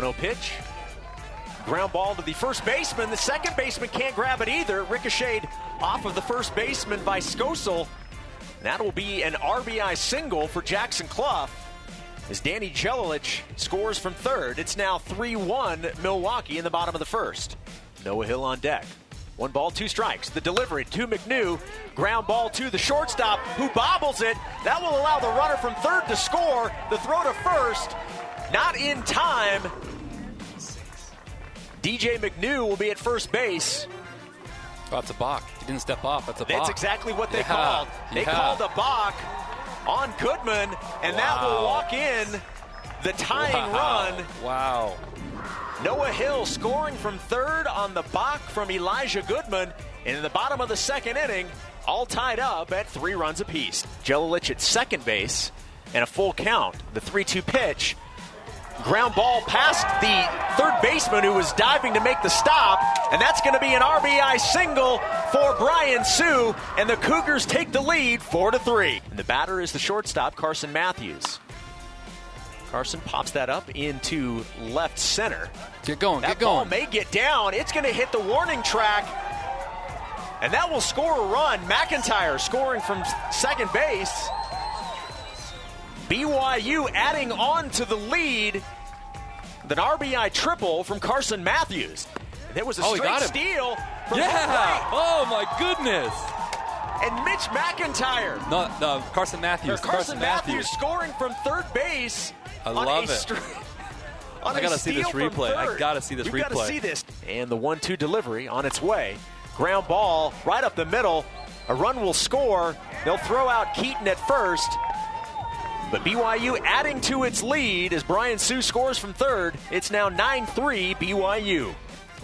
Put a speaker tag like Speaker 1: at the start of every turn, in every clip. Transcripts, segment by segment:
Speaker 1: 1 0 pitch. Ground ball to the first baseman. The second baseman can't grab it either. Ricocheted off of the first baseman by Skosel. That will be an RBI single for Jackson Cluff as Danny Jelilich scores from third. It's now 3 1 Milwaukee in the bottom of the first. Noah Hill on deck. One ball, two strikes. The delivery to McNew. Ground ball to the shortstop who bobbles it. That will allow the runner from third to score. The throw to first. Not in time. DJ McNew will be at first base.
Speaker 2: Oh, that's a balk. He didn't step off. That's a balk.
Speaker 1: That's exactly what they
Speaker 2: Yeah,
Speaker 1: called. They
Speaker 2: yeah.
Speaker 1: called a balk on Goodman, and that will walk in the tying
Speaker 2: wow.
Speaker 1: run.
Speaker 2: Wow.
Speaker 1: Noah Hill scoring from third on the balk from Elijah Goodman. And in the bottom of the second inning, all tied up at three runs apiece. Jelilich at second base and a full count. The 3 2 pitch. Ground ball past the third baseman who was diving to make the stop. And that's going to be an RBI single for Brian Sue. And the Cougars take the lead 4 to 3. And the batter is the shortstop, Carson Matthews. Carson pops that up into left center.
Speaker 2: Get going.
Speaker 1: That
Speaker 2: get
Speaker 1: ball
Speaker 2: going.
Speaker 1: may get down. It's going to hit the warning track. And that will score a run. McIntyre scoring from second base. BYU adding on to the lead. An RBI triple from Carson Matthews. And there was a
Speaker 2: Oh,
Speaker 1: straight steal from
Speaker 2: yeah. Oh my goodness.
Speaker 1: And Mitch McIntyre.
Speaker 2: No, no. Carson Matthews.
Speaker 1: Or Carson, Matthews. scoring from third base.
Speaker 2: I love it.
Speaker 1: str- on
Speaker 2: I gotta see this replay. I gotta see this
Speaker 1: gotta
Speaker 2: replay.
Speaker 1: see this. And the one-two delivery on its way. Ground ball right up the middle. A run will score. They'll throw out Keaton at first. But BYU adding to its lead as Brian Sue scores from third. It's now 9-3 BYU.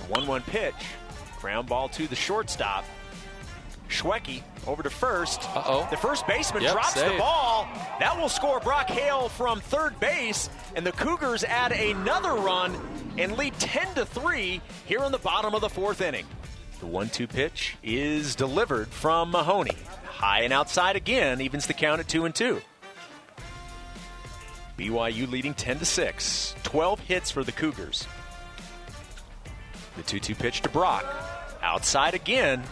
Speaker 1: 1-1 pitch. Ground ball to the shortstop. Schwecky over to first.
Speaker 2: Uh-oh.
Speaker 1: The first baseman
Speaker 2: Yep,
Speaker 1: drops the ball. That will score Brock Hale from third base, and the Cougars add another run and lead 10 to 3 here in the bottom of the fourth inning. The one-two pitch is delivered from Mahoney. High and outside again, evens the count at two and two. BYU leading 10 to 6. 12 hits for the Cougars. The 2 2 pitch to Brock. Outside again.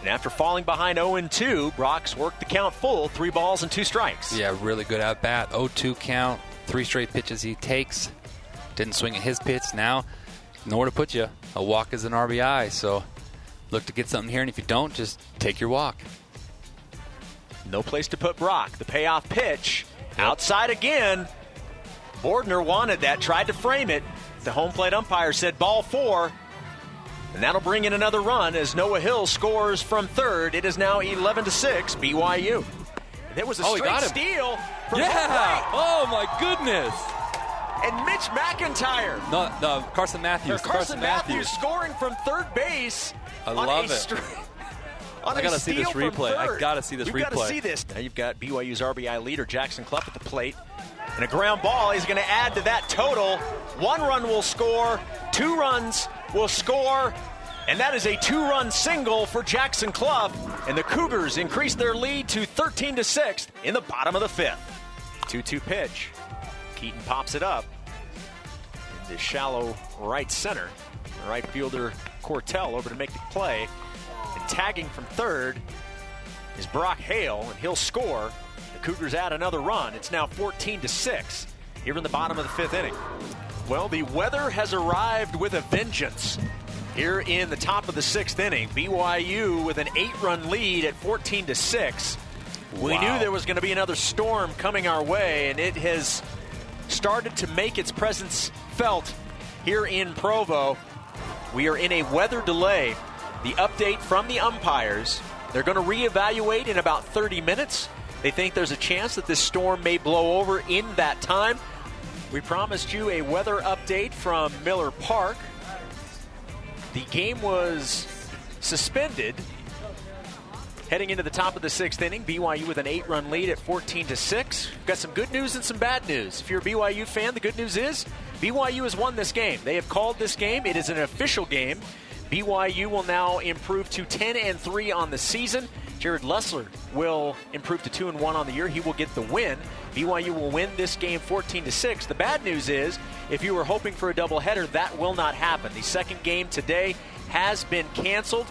Speaker 1: And after falling behind 0 2, Brock's worked the count full, three balls and two strikes.
Speaker 2: Yeah, really good at bat. 0-2 count. Three straight pitches he takes. Didn't swing at his pitch. Now, nowhere to put you. A walk is an RBI. So look to get something here, and if you don't, just take your walk.
Speaker 1: No place to put Brock. The payoff pitch. Outside again. Bordner wanted that, tried to frame it. The home plate umpire said ball four. And that'll bring in another run as Noah Hill scores from third. It is now 11 to 6, BYU. There was a
Speaker 2: Oh,
Speaker 1: straight steal from
Speaker 2: Yeah! Oh my goodness!
Speaker 1: And Mitch McIntyre.
Speaker 2: No, no, Carson Matthews.
Speaker 1: Carson, Matthews. scoring from third base.
Speaker 2: I
Speaker 1: on
Speaker 2: love
Speaker 1: a
Speaker 2: it.
Speaker 1: str- on
Speaker 2: I gotta see this replay. I gotta see this
Speaker 1: You've got to see this. Now you've got BYU's RBI leader Jackson Cluff at the plate, and a ground ball. He's going to add to that total. One run will score. Two runs will score. And that is a two-run single for Jackson Cluff, and the Cougars increase their lead to 13 to 6 in the bottom of the fifth. 2-2 pitch. Keaton pops it up into shallow right center. Right fielder Cortell over to make the play. Tagging from third is Brock Hale, and he'll score. The Cougars add another run. It's now 14 to 6 here in the bottom of the fifth inning. Well, the weather has arrived with a vengeance. Here in the top of the sixth inning, BYU with an eight-run lead at 14 to 6. We
Speaker 2: Wow.
Speaker 1: knew there was going to be another storm coming our way, and it has started to make its presence felt here in Provo. We are in a weather delay. The update from the umpires they're going to reevaluate in about 30 minutes. They think there's a chance that this storm may blow over in that time. We promised you a weather update from Miller Park. The game was suspended heading into the top of the sixth inning. BYU with an eight-run lead at 14 to six. Got some good news and some bad news. If you're a BYU fan, the good news is BYU has won this game. They have called this game. It is an official game. BYU will now improve to 10 and 3 on the season. Jared Lessler will improve to two and one on the year. He will get the win. BYU will win this game 14 to six. The bad news is, if you were hoping for a doubleheader, that will not happen. The second game today has been canceled.